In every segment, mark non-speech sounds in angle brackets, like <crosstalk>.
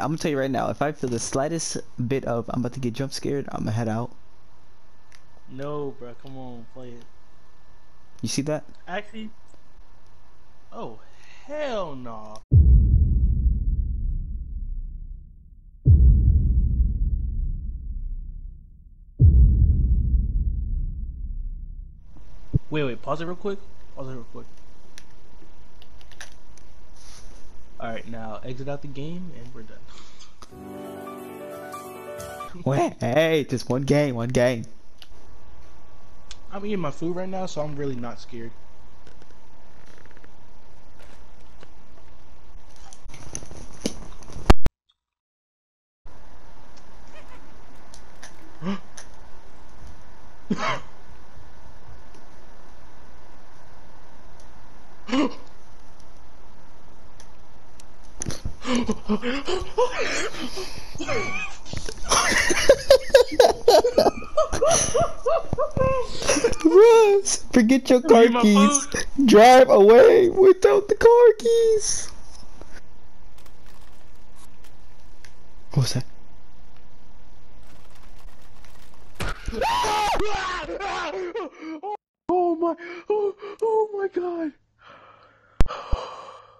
I'm gonna tell you right now. If I feel the slightest bit of I'm about to get jump scared, I'm gonna head out. No, bro. Come on, play it. You see that? Actually. Oh, hell no. Wait, wait. Pause it real quick. Pause it real quick. Alright, now exit out the game and we're done. <laughs> Wait, hey, just one game, one game. I'm eating my food right now, so I'm really not scared. <laughs> Russ, forget your car Give me my keys. food. Drive away without the car keys. What's that? Oh my, oh, oh my god.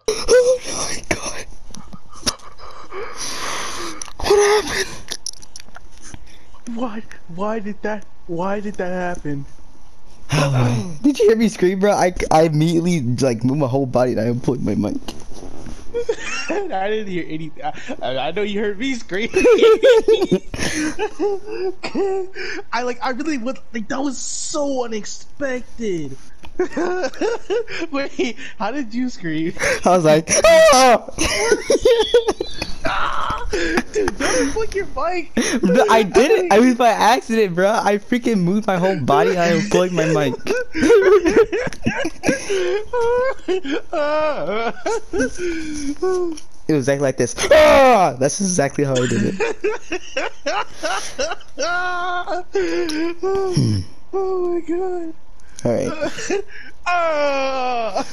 Oh my god. What happened? Why, why did that, why did that happen? <sighs> Did you hear me scream, bro? I, I immediately like moved my whole body and I unplugged my mic. <laughs> I didn't hear anything. I, I know you heard me scream. <laughs> I like, I really would, like, that was so unexpected. <laughs> Wait, how did you scream? I was like, ah! Flick your mic. <laughs> Bro, I did it. I was by accident, bro. I freaking moved my whole body and I unplugged my mic. <laughs> It was exactly like this. Ah! That's exactly how I did it. <laughs> oh my god. All right, Ah!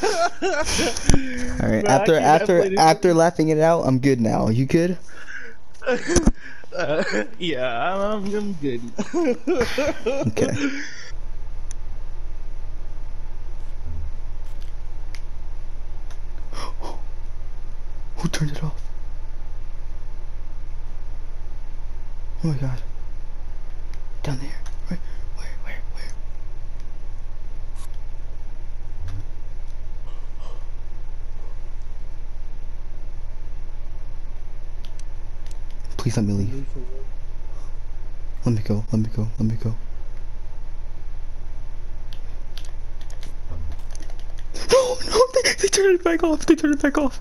all right. Bro, After after after laughing it out, I'm good now. You good? Uh, <laughs> yeah, I'm, I'm, I'm good. <laughs> Okay. <gasps> Who turned it off? Oh my god. Down there. Where, where, where, where? Please let me leave. Let me go, let me go, let me go. No, no, they, they turned it back off. They turned it back off.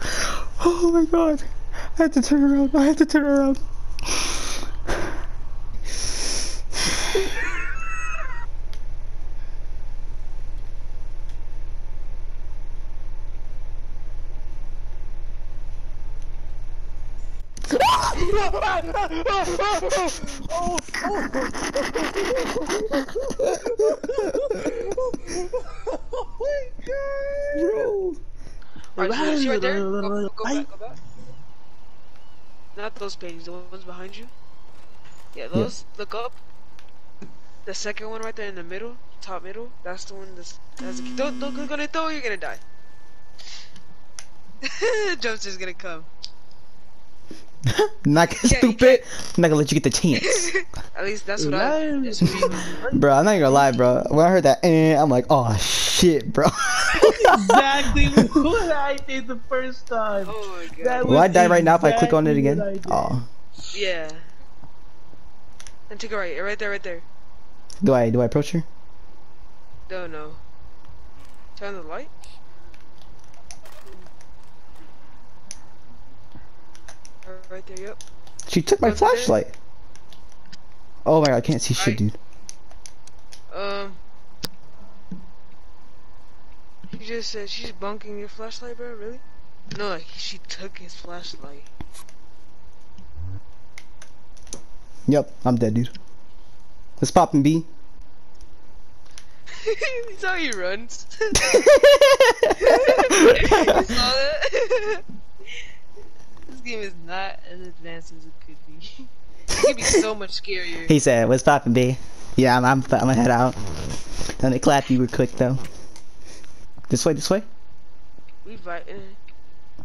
Oh my god. I had to turn around. I had to turn around. Bro. Alright, you see right there? Go, go back, go back. Not those paintings, the ones behind you. Yeah, those. Look up. The second one right there in the middle, top middle. That's the one that's. that's the, don't don't click on it though. You're gonna die. <laughs> Jumpster's gonna come. <laughs> Not you stupid. I'm not gonna let you get the chance. <laughs> At least that's what I. That's <laughs> bro, I'm not gonna lie, bro. When I heard that, eh, I'm like, oh shit, bro. exactly what I did the first time. oh my god. Will I die right now if I click on it again? what I did. Oh, Yeah. And take a right, right there, right there. do I do I approach her? No, no. Turn the light. Right there, yep. She took my there? flashlight. Oh my god, I can't see shit, Right. dude. Um. She just said she's bunking your flashlight, bro. Really? No, like she took his flashlight. Yep, I'm dead, dude. Let's pop and B. <laughs> That's how he runs. <laughs> <laughs> you saw that? Game is not as advanced as it could be. <laughs> it could be so much scarier. He said, "What's poppin', B?" Yeah, I'm. I'm. I'm gonna head out. Let me clap you real quick though. This way. This way. We vi- uh,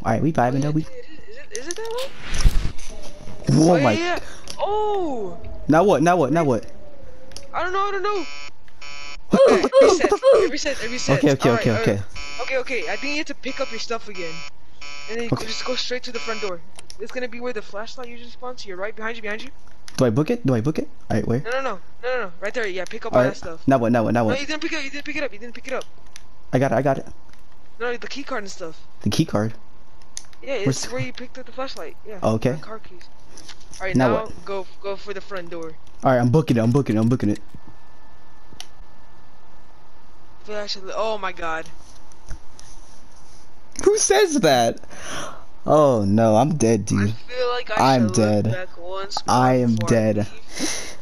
All right, we vibing though. We. Is it, is it that way? Whoa, oh, my. yeah. Oh! Now what? Now what? Now what? I don't know, I don't know. <laughs> Okay, reset, reset, reset. Okay, okay, okay, alright. okay. Okay, okay, I think you have to pick up your stuff again. And then Okay. just go straight to the front door. It's gonna be where the flashlight usually spawns. To your right, behind you, behind you. Do I book it? Do I book it? All right, where? No, no, no, no, no, no. Right there. Yeah, pick up All all right. that stuff. Now what? Now what? Now No, what? you didn't pick it up. You didn't pick it up. You didn't pick it up. I got it. I got it. No, the key card and stuff. The key card. Yeah, it's Where's- where you picked up the flashlight. Yeah. Oh, okay. Car keys. All right, Now now, what? go go for the front door. All right, I'm booking it. I'm booking it. I'm booking it. Flashlight. Oh my God. <laughs> Who says that? Oh no, I'm dead, I dude. feel like I I'm dead. back once I am dead.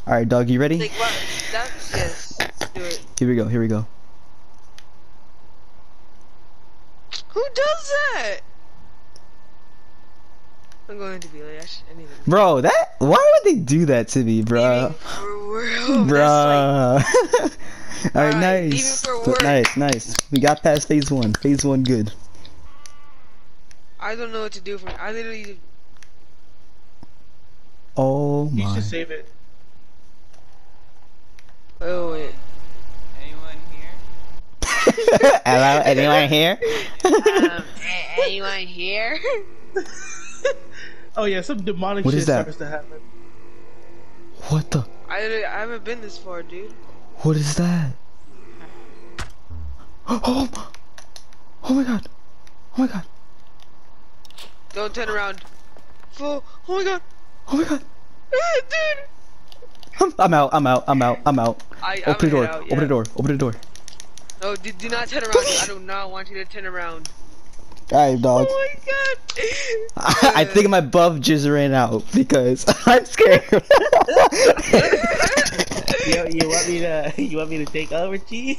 All right, dog, you ready? Like? Yes. Do it. Here we go. Here we go. Who does that? I'm going to be like, I, sh- I. Bro, that why would they do that to me, bro? Even for world, that's. <laughs> Alright, Alright, nice. for But work. Nice, nice. We got past phase one. Phase one good. I don't know what to do for. I literally. Oh You my. should save it. Oh wait. Anyone here? <laughs> Hello, anyone here? Um, a- anyone here? Oh yeah, some demonic What shit is that? starts to happen. what the? I I haven't been this far, dude. What is that? <laughs> Oh, oh my god. Oh my god. Don't turn around. Fool. Oh my god. Oh my god. Ah, dude. I'm, I'm out. I'm out. I'm out. I'm out. I, I'm Open the door. head out, Open the door. Open the door. No, do, do not turn around. I do not want you to turn around. Alright, dog. Oh my god. I, <laughs> I think my buff just ran out because <laughs> I'm scared. <laughs> You, you want me to? You want me to take over, G?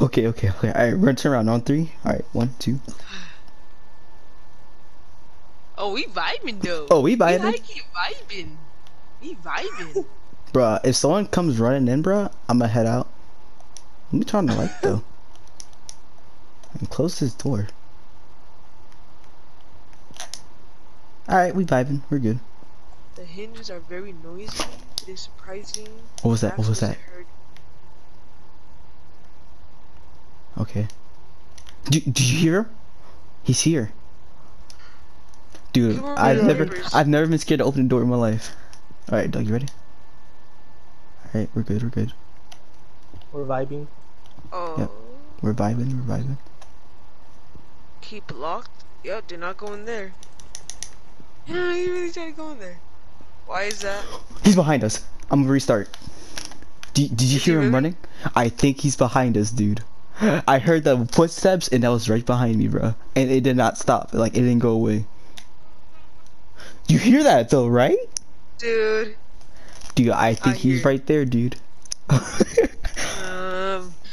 okay, okay, okay. Alright, we're gonna turn around on three. Alright, one, two. Oh, we vibing though. Oh, we We vibing? like it vibing. We vibing. <laughs> Bruh, if someone comes running in, bruh, I'ma head out. Let me turn the light though. <laughs> And close this door. Alright, we vibing. We're good. The hinges are very noisy. It is surprising. What was that? What was that? Afterwards I heard- Okay. Do, did you hear him? He's here. Dude, I've never I've never been scared to open the door in my life. Alright, Doug, you ready? Alright, we're good, we're good. We're vibing. Oh. Yep. We're vibing, we're vibing. Keep locked. Yep, do not go in there. Yeah, you really tried to go in there. Why is that? He's behind us. I'm gonna restart. D did you Is he hear him really? running? I think he's behind us, dude. I heard the footsteps and that was right behind me, bro. And it did not stop. Like it didn't go away. You hear that though, right? Dude. Dude, I think I he's right there, dude. Um. <laughs>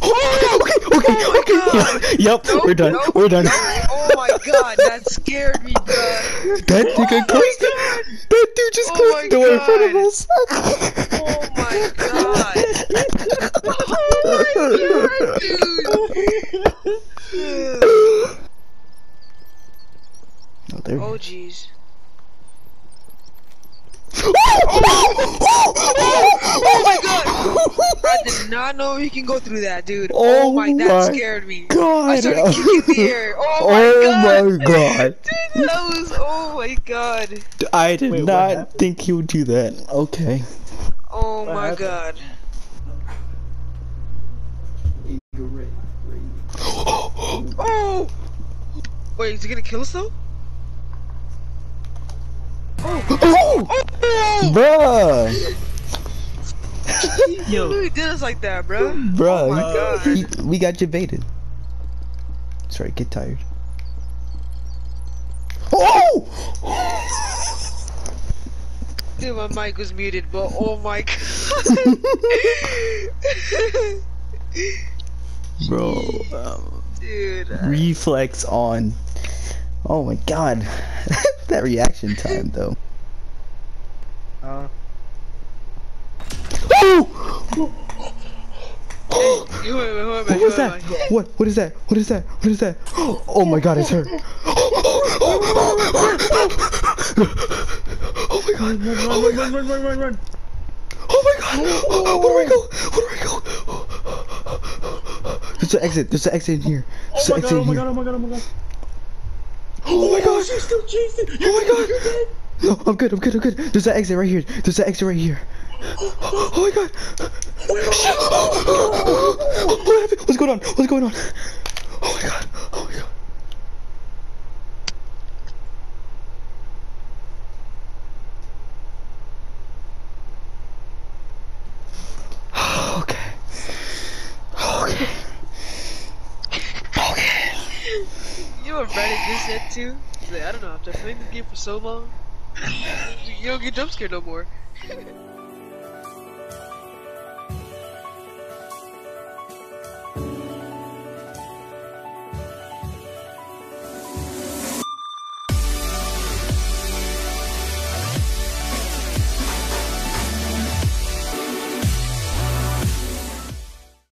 Oh, okay, okay, Oh okay. God. <laughs> Yep, Nope, we're done. nope, we're done. nope. <laughs> Oh my god, that scared me, bruh. That nigga Oh closed. That dude just Oh closed the door in front of us. Oh my god. Oh my god, dude. Oh, there. Oh jeez. oh my God. I did not know he can go through that, dude. Oh Oh, my, that scared me. God. I started kicking the air. <laughs> Oh my Oh god. my god. <laughs> Dude, that was. Oh my god. I did Wait, not think he would do that. Okay. Oh What my happened? god. <gasps> Oh! Wait, is he gonna kill us though? <gasps> Oh! Oh! Oh! Bruh! <laughs> Yo, Who did us like that, bro? Bro, Oh my he- god. he- we got you baited. Sorry, get tired. Oh! <laughs> Dude, my mic was muted, but oh my god. <laughs> Bro, um, Dude. reflex on. Oh my god. that reaction time though. Uh, Oh! You wait, wait, wait, What was that? What? What is that? What is that? What is that? Oh my god, it's her. Oh my god. Oh my god. run, run, run, run, run. Oh my god. Where do I go? Where do I go? There's an exit. There's an exit in here. There's Oh an my god, oh exit oh my god, oh my god, oh my god. Oh my god. she's still chasing. Oh my god. No, I'm good. I'm good. I'm good. There's an exit right here. There's an exit right here. Oh my god. What happened? What's going on? What's going on? Oh my god. Oh my god. Okay. Okay. Okay. You know what Brandon just said too? Like, I don't know, after playing this game for so long, you don't get jump scared no more.